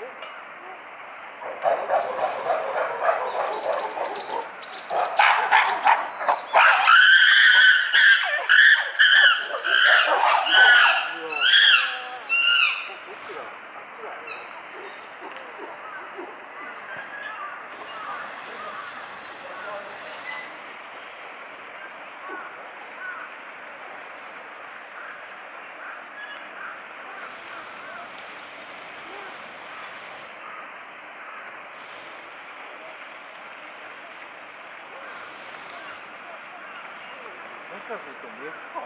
Thank you. Vamos fazer com isso, ó.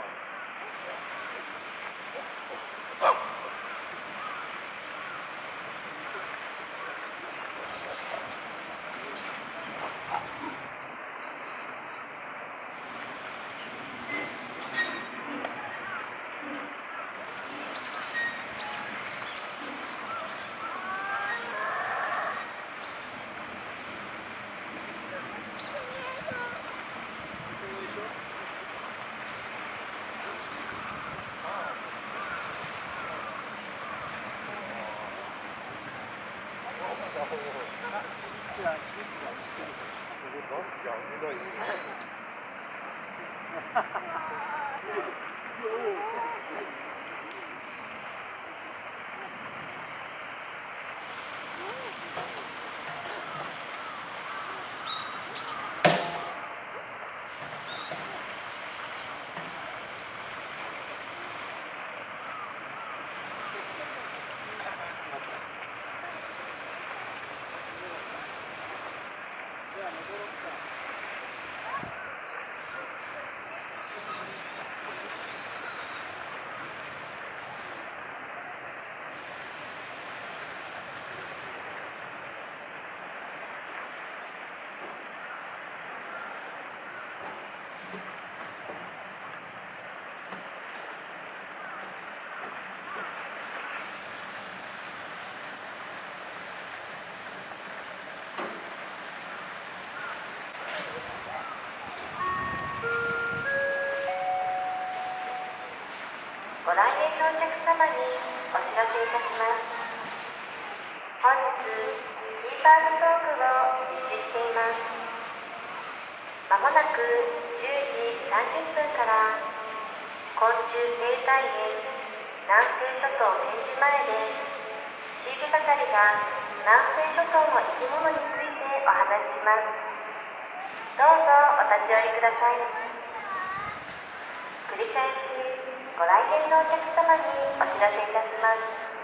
パーズトークを実施しています。まもなく10時30分から昆虫生態園南西諸島展示前で地域係が南西諸島の生き物についてお話しします。どうぞお立ち寄りください。繰り返しご来園のお客様にお知らせいたします。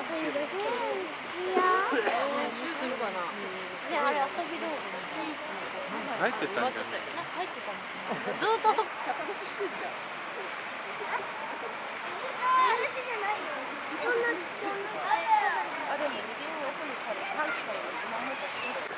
入ってたんじゃん入ってたんですねずっとそっ着陸してんじゃんあ、でもビデオオにされ、短期からスマホ